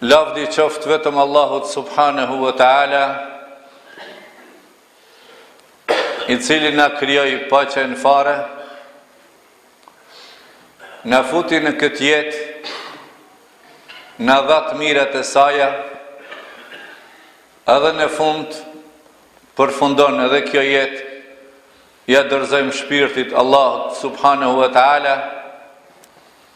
Lavdi i qoftë vetëm Allahut subhanahu wa taala, i cili na krijoi pa qenë fare, na futi në këtë jetë, na dha të mirat e saja, edhe në fund përfundon edhe kjo jetë, ja dorëzojmë shpirtin Allahut subhanahu wa taala,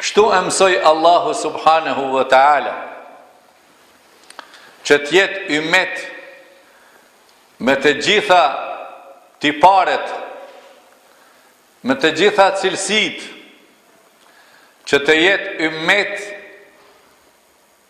Kështu e mësoi Allahu subhanehu ve teala që të jetë ymet me të gjitha tiparet, me të gjitha cilësitë, që të jetë ymet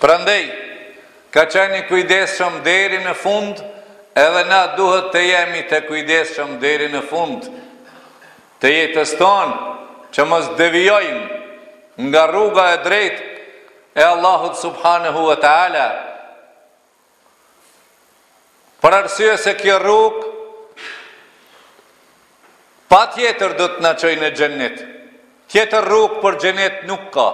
Prandej, ka qenë i kujdesshëm deri në fund, edhe na duhet të jemi të kujdesshëm deri në fund të jetës tonë, që mos devijojmë nga rruga e drejtë e Allahut subhanehu ve teala. Për arsye se kjo rrugë pa tjetër do të na çojë në xhennet. Tjetër rrugë për xhennet nuk ka.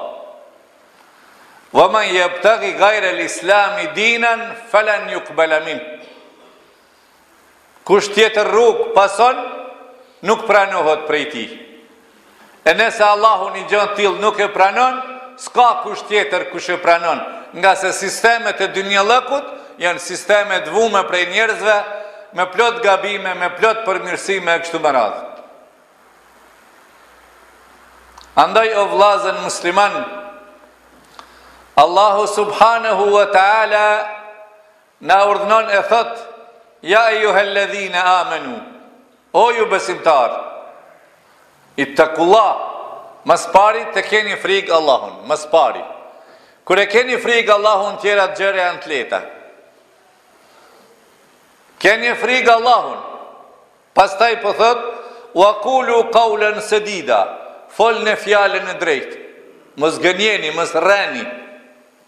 Wa man yabtaghi ghayra al-islam dinan falan yuqbala min. Kush tjetër rrugë pason, nuk pranohet prej tij. E nëse Allahu një gjë të tillë nuk e pranon, s'ka kush tjetër kush e pranon, ngase sistemet e dynjallëkut janë sisteme të vume prej njerëzve me plot gabime, me plot përmirësime e kështu me radhë. Andaj o vllazën muslimanë, Allahu subhanahu wa taala Na urdhënon e thotë, Ja ejuhellezine amenu, o ju besimtarë, ittakullah, mas pari të keni frigë Allahun, mas pari. Kur e keni frigë Allahun, tjerat gjëra janë të lehta. Keni frigë Allahun. Pastaj po thot, "Wa qulu qawlan sadida", folne fjalën e drejtë. Mos gënjeni, mos rreni.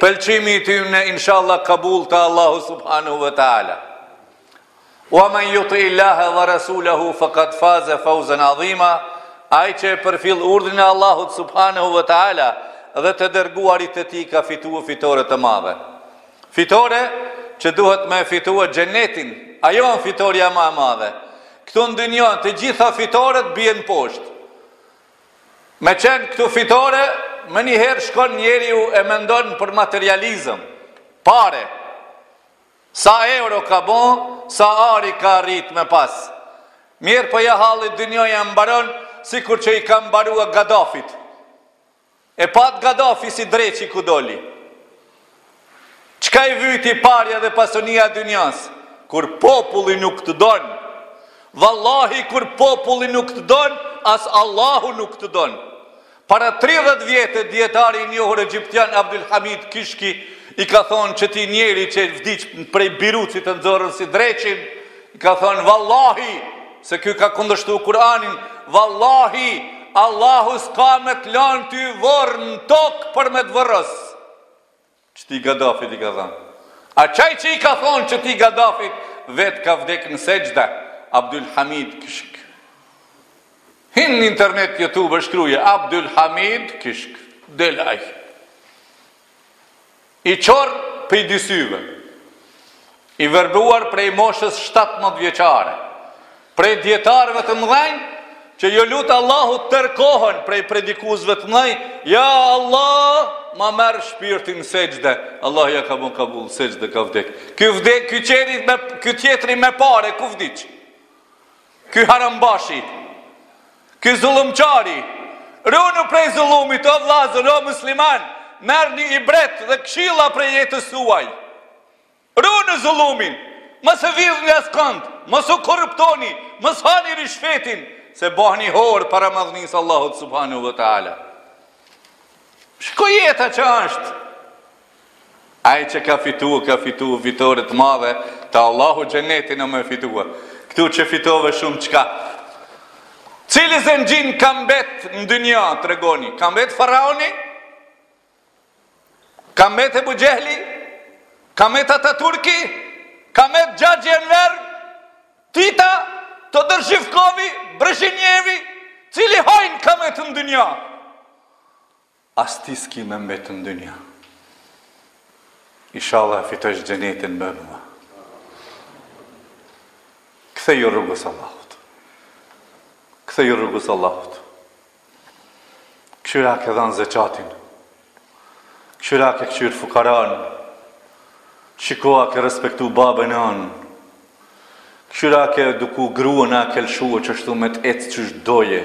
Pëlqimi i tyne inshallah kabul te Allahu subhanahu wa taala. Wa man yuti illaha wa rasulahu faqad faza fawzan azima. Ai që e përfill urdhrin e Allahut subhanahu wa taala dhe të dërguarit të tij ka fituar fitore të madhe. Fitore që duhet me e fituar xhenetin. Ajo është fitorja ma e madhe. Këtu në dynja të gjitha fitoret bien poshtë. Me qenë ktu fitore, menjëherë shkon njeriu e mendon për materializëm, pare, sa euro ka bo, sa ari ka arrit me pas. Mirëpo ja halli dynjaja mbaron, sikur që i ka mbarua Gaddafit. E pat Gadafi si dreqi ku doli. Çka i vyti parja dhe pasunia e dynjasë? Kur populli nuk të don. Vallahi kur populli nuk të don, as Allahu nuk të don. Para tridhjetë vjete dijetari i njohur egjiptian Abdul Hamid Kishki i ka thonë qëtij njeri që vdiq prej birucit të nxorrën si dreqin, I ka thonë, Vallahi, se ky ka kundërshtu Kur'anin, Vallahi, Allahu s'ka me të lanë ty vorr në tokë për me të vorros. Qëtij Gaddafit i ka thonë. A qaj që i ka thonë qëtij Gaddafit, vetë ka vdekë në sexhde, Abdul Hamid Kishk. Hin në internet, Youtube, shkruje, Abdul Hamid Kishk. Del aj. I qorr prej dy syve. I verbuar prej moshës shtatëmbëdhjetë vjeçare. Prej dijetarëve të mëdhenj që ju ka lut Allahut tërë kohën prej predikuesve të mëdhenj, ja Allah ma merr shpirtin n'sexhde, Allah ja ka bo kabul n'sexhde ka vdek. Ky vdek ky tjetri me pare ku vdiq. Ky harambashi Ky zullumqari Runu prej zullumit o vllazën o musliman Merrni ibret dhe këshilla prej jetës suaj Runu zullumin Mos e vidhni askënd Mos u korruptoni Mos hani rishfetin Se bëhni horë para madhnisë Allahut subhanehu ve teala Shkon jeta që është Ai që ka fitu ka fitu fitore të madhe te Allahu xhenetin me fitua këtu që fitove shumë çka Cili zengjin ka mbet në dynja tregoni ka mbet faraoni ka mbet ebu xhehli ka mbet ataturki ka mbet xhaxhi enver tita todor zhivkovi brezhnjevi cili hajn ka mbet në dynja As ti s'ki me mbet në dynja. Ishalla e fitosh xhenetin me mua. Ktheju rrugës Allahut. Ktheju rrugës Allahut. Kqyr a ke dhanë zeqatin. Kqyr a ke kqyrë fukaranë. Shiko a ke respektu babën e nanën. Kqyr a ke eduku gruen a ke lëshua qashtu me të ecë qysh doje.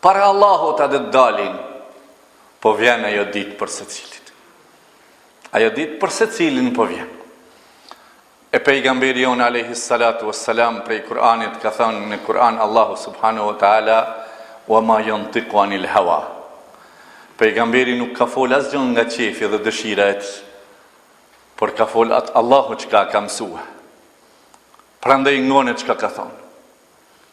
Para Allahut ata do të dalin, po vjen ajo ditë për secilin. Ajo ditë për secilin po vjen. E pejgamberi jonë alaihi salatu wassalam prej Kur'anit ka thonë në Kur'an Allahu subhanahu wa taala wa ma yantiqu anil hawa. Pejgamberi nuk ka fol asgjë nga qefi dhe dëshira e tij. Por ka fol atë Allahu çka ka mësue. Prandaj ngone çka ka thonë.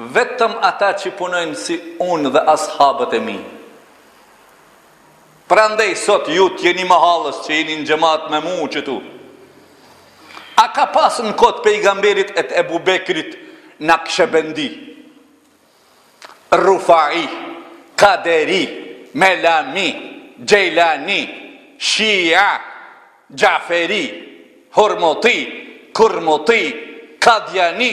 Vetëm ata që punojnë si unë dhe ashabët e mi. Prandej sot ju të jeni mëhallës që jeni në xhemat me mu këtu. A ka pas në kohë të pejgamberit e të Ebu Bekrit Nakshbendi, Rufai, Kaderi, Melami, Gjejlani, Shia, Xhaferi, Hormoti, Kurmoti, Kadjani,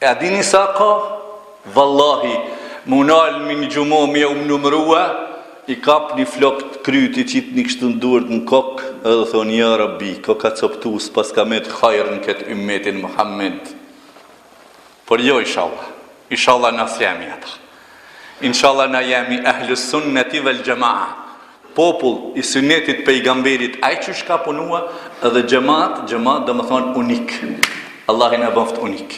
E a dini sa ka? Vallahi, mu nal me ju numrua, i kapni flokët krytë i qitni kështu durt në kokë edhe thoni ja Rabbi, koka coptu s'paska met hajër në këtë ymmetin Muhammed. Por jo inshalla, inshalla na s'jemi ata. Inshalla na jemi ehlu sunneti vel xhema'a. Popull i synetit pejgamberit ai qysh ka punua dhe xhemat xhemat domethonë unik Allahu na bëftë unik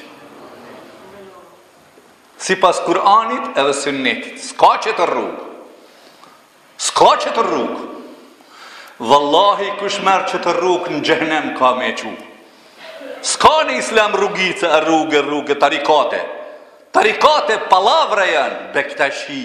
sipas Kur'anit edhe synetit s'ka qetër rrugë s'ka qetër rrugë Vallahi kush merr qetër rrugë në xhehnem ka me çu s'ka në islam rrugice e rrugë rrugë tarikate tarikate pallavra janë bektashi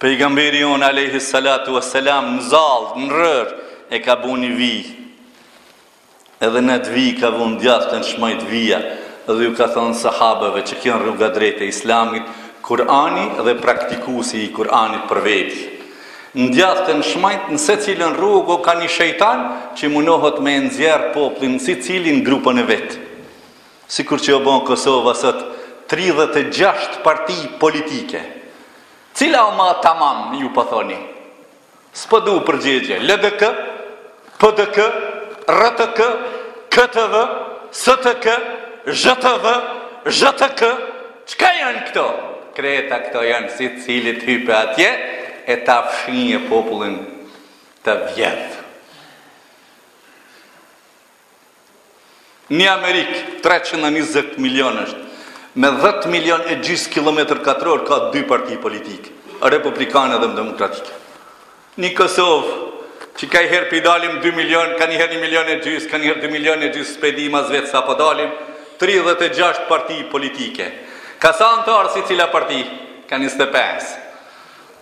Pejgamberi jonë alejhi salatu ve selam në zall, në rërë, e ka bo një vijë. Edhe n'atë vijë ka vu në djathtë në shmajtë vija, edhe ju ka thonë sahabeve që kjo o rruga e drejtë e islamit, Kurani dhe praktikusi i Kuranit për vetë. Në djathtë në shmajtë në secilën rrugë ka një shejtan që munohet me e nxjerrë popullin në sicilin grupën e vet. Sikur që o bo Kosova sot tridhjetë e gjashtë parti politike cila o ma tamam ju po thoni s'po du përgjegje LDK PDK RTK KTV STK ZTV ZTK çka janë këto krejt këto janë sicili t'hype atje e ta fshije popullin të vjedh Një Amerikë treqind e njëzet milionësh, me dhjetë milionë e gjysmë kilometër katrorë ka dy parti politike, republikane dhe demokratike. Një Kosovë, që kanjëherë po i dalim dy milionë, kanjëherë një milion e gjysmë, kanjëherë dy milionë e gjysmë, s'pe dimë as vetë sa po dalim, tridhjetë e gjashtë parti politike. Ka sa anëtarë secila parti? Ka njëzet e pesë.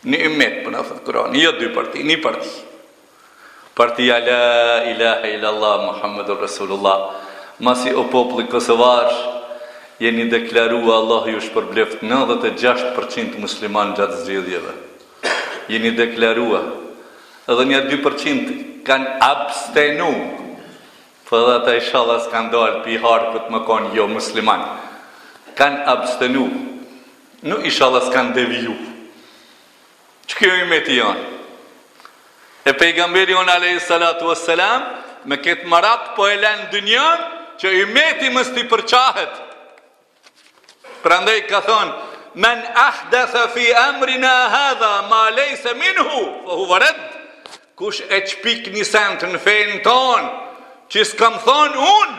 Një ymmet, po na thotë Kurani, jo dy parti, një parti. Partia la ilaha ilallah, Muhammedur Rasulullah, masi, o populli kosovar, jeni deklarua Allahi ju shpërbleftë 96% musliman gjatë zgjedhjeve. Jeni deklarua, edhe një 2% kanë abstenu, po edhe ata inshallah s'kanë dalë pi harkut me konë jo musliman, kanë abstenu, Nuk inshallah s'kanë deviju. Çka o ymeti jonë? E pejgamberi jonë alejhi salatu ve selam, me këtë marat po e lenë dynjanë, që ymeti mos të përçahet. Prandaj ka thonë, men ahdethe fi emrina hadha, ma lej se minhu, fe huve redd, kush e çpik një sent në fenë tonë, që s'kam thonë unë,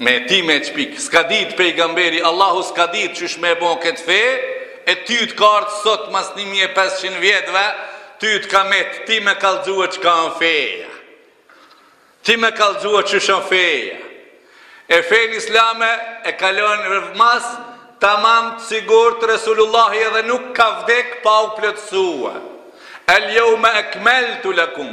Me e ti me çpik s'ka dit pejgamberi Allahu s'ka dit qysh me e bo ket fe e ty të ka ardh sot mas një mijë e pesëqind vjetve ty të ka met ti me kallxue çka an feja ti me kallxue qysh an feja e fen islame e ka lon mas tamam të sigurt Resulullahi edhe nuk ka vdek pa u plotësue El jaume ekmeltu lakum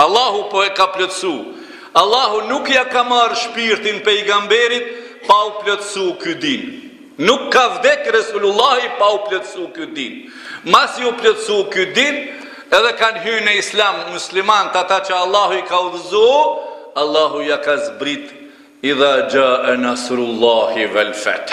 Allahu po e ka plotësu. Allahu nuk ja ka marrë shpirtin pejgamberit pa u plotësu ky din. Nuk ka vdek Resulullahi pa u plotësu ky din. Masi u plotësu ky din, edhe kanë hy në Islam muslimanët ata që Allahu i ka udhëzu, Allahu ja ka zbrit idha jaa nasrullahi wal fath.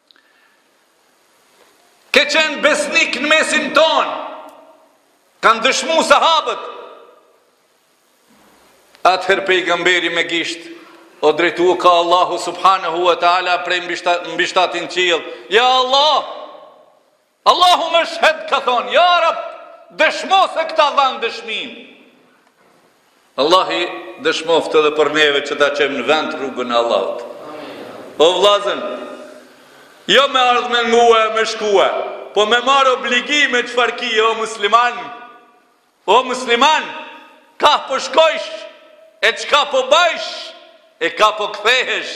Ke qenë besnik në mesin tonë, kanë dëshmu sahabët. Atëherë pejgamberi me gisht, o drejtu ka Allahu subhanahu wa ta'ala prej mbi shtatin qiell. Ja Allah! Allahumme eshhed ka thonë, ja Rab, dëshmo se këta dhanë dëshmin. Allahi dëshmoftë edhe për neve që ta qemë në vend rrugën e Allahut. O vllazën, jo me ardhë me ngue, me shkue, po me marë obligime çfarë ki, o musliman, o musliman, ka po shkojsh, e qka po bajsh, e ka po kthehesh,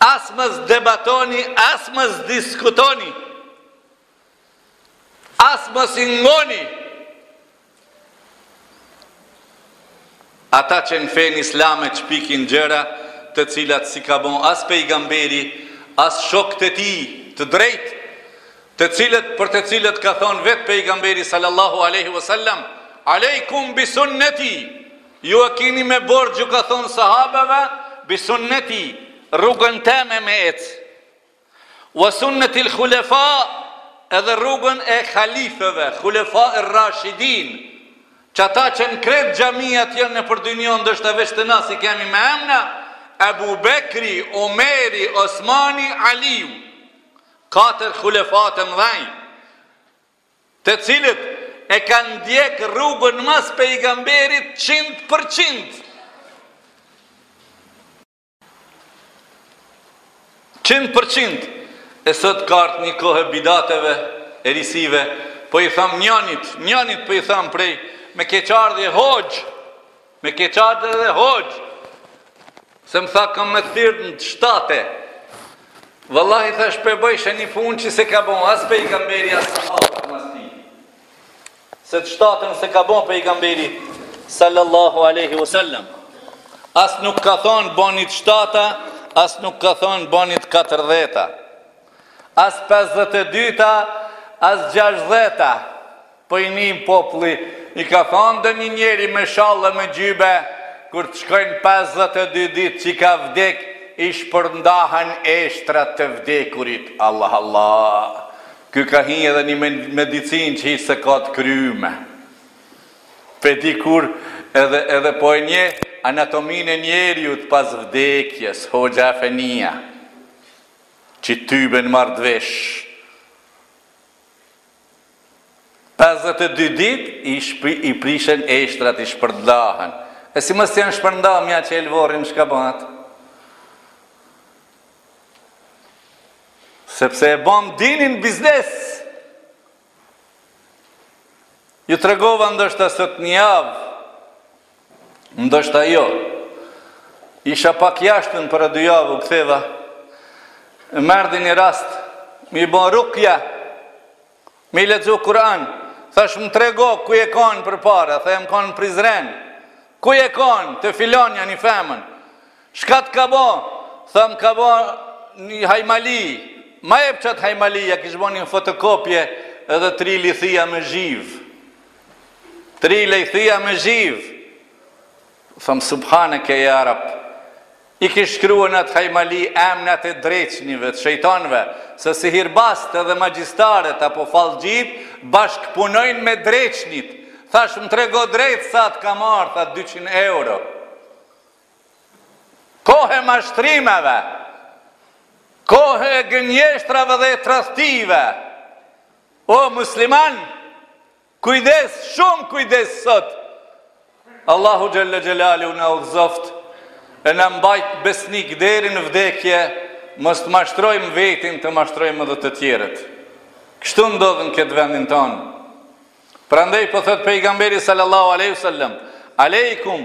As mos debatoni, as mos diskutoni, as mos i ngoni. Ata që në fenë islame shpikin gjëra të cilat s'i ka bo as pejgamberi, as shokët e tij të drejtë, të cilët për të cilët ka thonë vetë pejgamberi sallallahu alejhi ve selam, alejkum bi sunneti, Ju e kini me borxh ju ka thonë sahabeve, bi sunneti, rrugën teme me ec. Ve sunnetil khulefa, edhe rrugën e khalifeve, khulefai rrashidin, qata që në krejt xhamiat janë nëpër dynja ndoshta veç te na s' i kemi me emna, Ebu Bekri, Omeri, Osmani, Aliu. Katër khulefat e mëdhenj. të cilët e kanë ndjekë rrugën mas Pejgamberit qind për qind, qind për qind, e sot ka ardhë një kohë e bidateve, e risive, po i thamë njanit, njanit po i thamë prej, me keqardhje hoxhë, Me keqardhje hoxhë, se më tha kam me thirë në të shtatë. Vallahi thashë pe bojsh një punë që s'e ka bo, as pejgamberi, as sahabët mas tij. Se të shtatën s'e ka bo pejgamberi, sallallahu alejhi ve selam. As nuk ka thonë boni t'shtata, as nuk ka thonë boni t'katërdheta. As 52-ta, as 60-ta. Po e nin populli, i ka thanë ndonjë njeri me shall e me gjybe, kur të shkojnë pesëdhjetë e dy ditë që ka vdek, i shpërndahen eshtrat të vdekurit, Allah Allah! Ky ka hi edhe në medicinë që hiç s'e ka të kryme. Pe di kur edhe edhe po e njeh anatominë e njeriut pas vdekjes, hoxha efendija, që tyben marr vesh. Pesëdhjetë e dy ditë i i prishen eshtrat i shpërndahen. E si mos janë shpërnda me ja çelë vorrin çka bëhet? Sepse e bëmë dinin biznes. Ju tregova ndoshta sot një javë Ndoshta jo. Isha pak jashtë, para dy javë u ktheva. E m'erdhi një rast, me i bo rukje, me i lexu Kuran, thashë më trego ku je kanë përpara, tha jem kanë n'Prizren, ku je kanë, te filanja një femën, çka të ka bo, tha më ka bo një hajmali, ma jep qat hajmali, ja kish bo një fotokopje edhe tri drithëra me zhivë, Tri lejthia me zhiv. Thom subhaneke ja rab. I kish shkrua në atë hajmali emnat e dreqnive të shejtonve, se sihirbazët edhe magjistaret apo fallxhit bashkë punojnë me dreqnit. Thashë më trego drejt sa të ka marrë, tha dyqind euro. Kohë e mashtrimeve. Kohë e gënjeshtrave dhe e tradhtive. O musliman, kujdes, shumë kujdes sot. Allahu xhele xhelaluhu na udhëzoftë e na mbajt besnik deri në vdekje, mos të mashtrojmë vetin të mashtrojmë edhe të tjerët. Kështu ndodh në këtë vendin tonë. Prandaj po thotë pejgamberi sallallahu alejhi ve sellem, alejkum,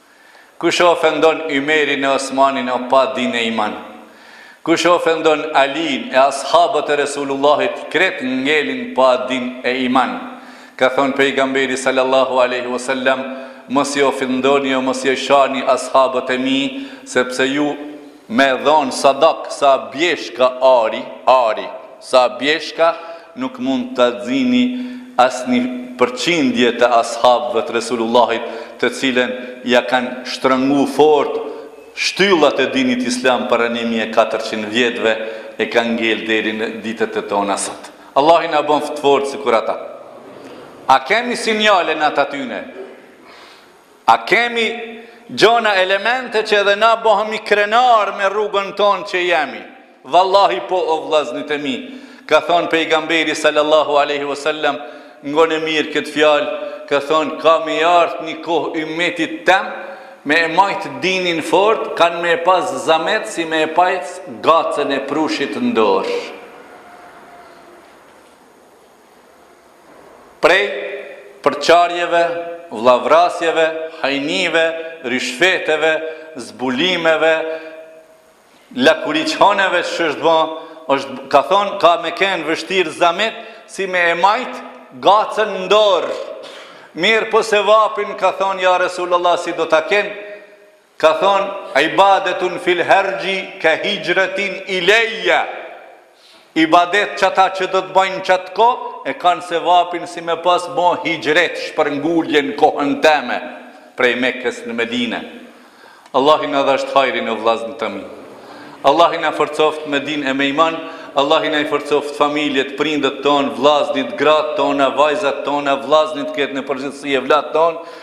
Kush e ofendon Ymerin e Osmanin o pa din e iman. Kush e ofendon Alinë e ashabët e Resulullahit krejt ngelin pa din e iman. Ka thonë Pejgamberi sallallahu alejhi ve sellem, Mos i ofendoni o mos i shani ashabët e mi, sepse ju, Me dhonë sadak sa bjeshka ari ari sa bjeshka nuk mund ta zini asnji përqindje të ashabëve të Resulullahit të cilën ja kan shtrëngu fort shtyllat e dinit islam para një mijë e katërqind vjetve e kan ngel deri në ditët e tona sot Allahi na boftë të fortë sikur ata a kemi sinjale në të atyne. A kemi gjona elemente që edhe na bohemi krenar me rrugën tonë që jemi? Vallahi po o vllaznitë e mi, ka thonë Pejgamberi sallallahu alejhi ve sellem, ngone mirë këtë fjalë, ka thonë ka me ardh një kohë ymmetit tem me e majt dinin fort, kanë me e pas zamet si me e majt gacën e prushit në dorë. Prej përçarjeve, vllavrasjeve, hajnive, ryshfeteve, zbulimeve, lakuriçhaneve ç'është ba, është, ka thonë, ka me kenë vështirë zamit, si me e majt gacën n'dorë. Mirëpo sevapin, ka thonë, ja Resulullah, si do ta kenë, Ka thonë, Ibadetun fil herxhi ka hixhretin ilejja, Ibadeti që ata që do të bajnë n'qatë kohë, e kanë sevapin si me pas bo hixhret, shpërngulje në kohën teme, prej Mekes në Medine. Allahi na dhashtë hajrin o vllaznit e mi. Allahi na forcoftë me din e me iman, Allahi na i forcoftë familjet, prindët tonë, vllaznit, gratë tona, vajzat tona, vllaznit këtë në përgjithësi evlatët tonë,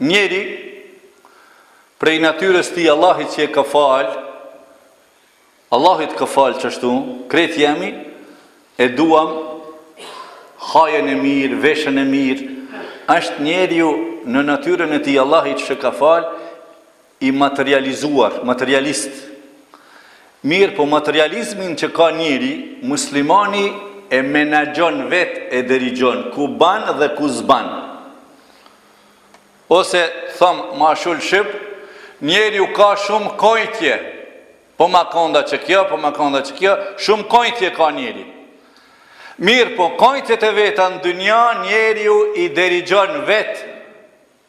Njeri, prej natyrës tij Allahi që e ka fal, Allahi t'ka fal qashtu, krejt jemi, e duam, hajën e mirë, veshën e mirë, është njeriu në natyrën e tij Allahi që ka fal, i materializuar, materialist. Mirëpo materializmin që ka njeri, muslimani e menaxhon vetë e dirigjon ku bon dhe ku s'bon. Ose thom ma shqip, njeriu ka shumë kënje, po ma kon'da qikjo, po ma kon'da qikjo, shumë kënje ka njeri. Mirëpo kënjet e veta në dynja njeriu i dirigjon vetë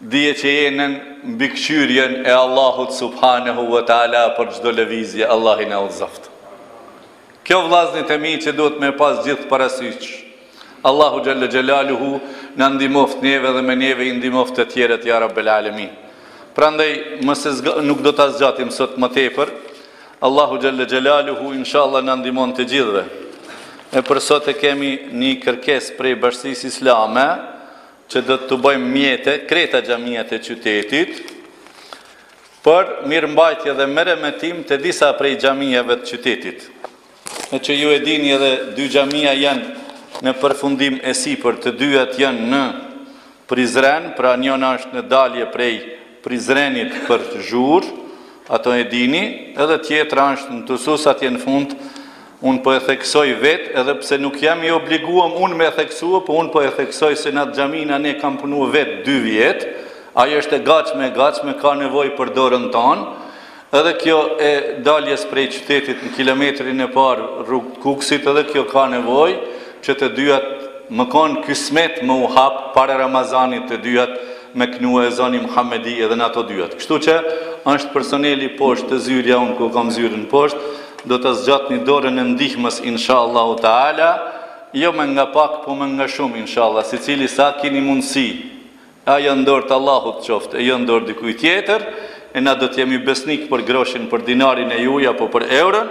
Dije që je nën mbikëqyrjen e Allahut subhanehu ve teala për çdo lëvizje, Allahi na udhëzoftë. Kjo vllaznit e mi që duhet me pas gjithë parasysh. Allahu xhallë xhelaluhu na ndihmoftë neve dhe me neve i ndihmoftë të tjerët ja rabbel alemin. Prandaj mos e, nuk do ta zgjatim sot më tepër. Allahu xhallë xhelaluhu inshallah na ndihmon të gjithëve. E për sot e kemi një kërkesë prej bashkësisë islame. që do t'u bëjmë mjete krejt xhamiat e qytetit për mirëmbajtje dhe meremetim të disa prej xhamiave të qytetit. E që ju e dini edhe dy xhamia janë në përfundim e sipër, të dyjat janë në Prizren, pra njëna është në dalje prej Prizrenit për Zhur, ato e dini, edhe tjetra është në Tusus atje në fund, unë po e theksoj vetë, edhe pse nuk jam i obliguam unë me e theksua, po unë po e theksoj se në atë xhami na ne kam punu vetë dy vjet, ajo është e gatshme e gatshme, ka nevojë për dorën tonë, Edhe kjo e daljes prej qytetit në kilometrin e parë rrugë të Kukësit edhe kjo ka nevojë që të dyjat me kon kysmet me u hap para Ramazanit të dyjat me knu ezani Muhamedi edhe në ato dyjat kështu që është personeli poshtë te zyrja unë ku kam zyrën poshtë do ta zgjatni dorën e ndihmës inshallahu taala jo me nga pak po me nga shumë inshallah secili sa kini mundësi Ajo në dorë të Allahut qoftë, e jo në dorë t'dikujt tjetër, e na do të jemi besnikë për groshin, për dinarin e juaj apo për euron,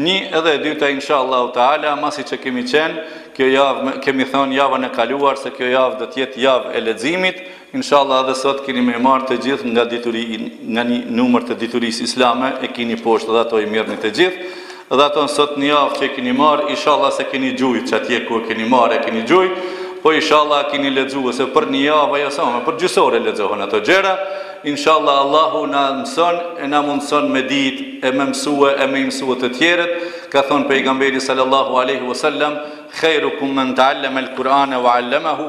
një, edhe e dyta, inshallahu teala, masi që kemi qenë, kjo javë, kemi thonë javën e kaluar se kjo javë do të jetë javë e leximit, inshallah edhe sot keni me i marrë të gjithë nga dituri, nga një numër të diturisë islame, e kini poshtë dhe ato i merrni të gjithë, Dhe ato në sot një javë që e kini marrë, ishalla s'e kini gjujtë qatje ku e kini marrë, e kini gjujtë, po ishalla kini lexu, se për një javë, a jo se me, për gjys ore lexohen ato gjëra, ishalla Allahu na mëson e na mundëson me ditë, e me mësue, e me i mësue të tjerët, ka thonë pejgamberi sallallahu aleyhi wa sallam, khejrukum men teallemel Kur'ane wa allemahu,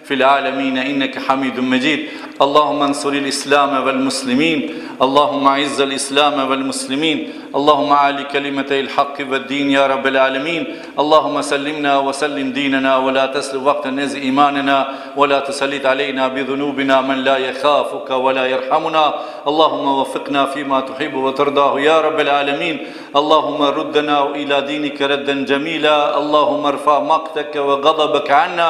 في العالمين إنك حميد مجيد اللهم انصر الإسلام والمسلمين اللهم عز الإسلام والمسلمين اللهم علي كلمة الحق والدين يا رب العالمين اللهم سلمنا وسلم ديننا ولا تسلب وقت نز إيماننا ولا تسلط علينا بذنوبنا من لا يخافك ولا يرحمنا اللهم وفقنا فيما تحب وترضاه الله يا رب العالمين اللهم ردنا إلى دينك ردا جميلا اللهم ارفع مقتك وغضبك عنا